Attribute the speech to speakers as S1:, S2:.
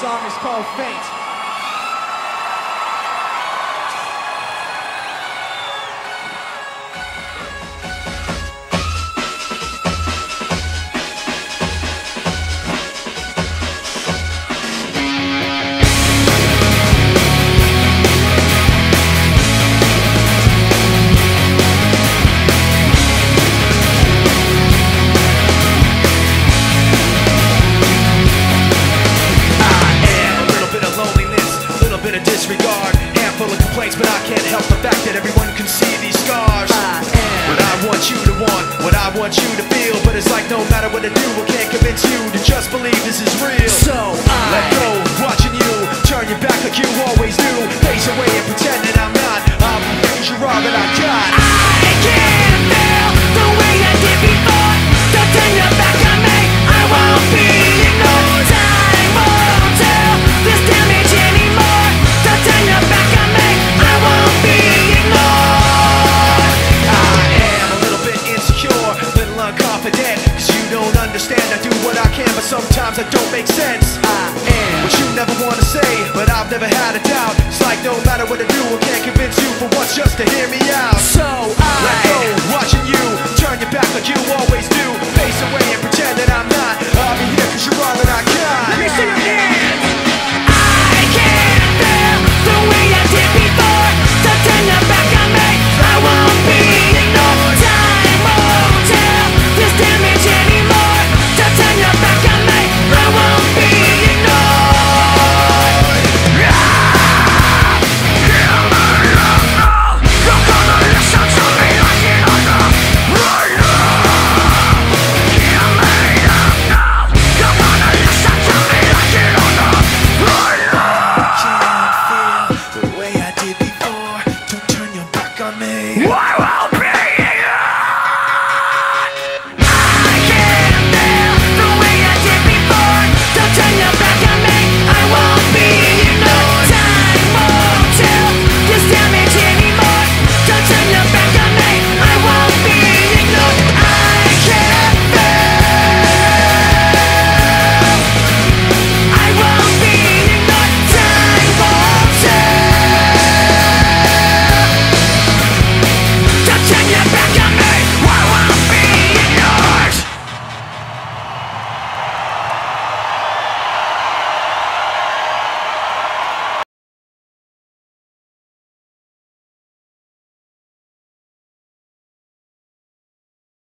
S1: song is called Faint.
S2: Can't help the fact that everyone can see these scars. What I want you to want, what I want you to feel. But it's like no matter what I do, I can't convince you to just believe this is real.
S3: So I-
S2: let go, watching you sometimes I don't make sense. I am what you never wanna say, but I've never had a doubt. It's like no matter what I do, I can't convince you for once just to hear me out.
S3: So
S2: Let
S3: I
S2: go, watching you turn your back like you always do. What?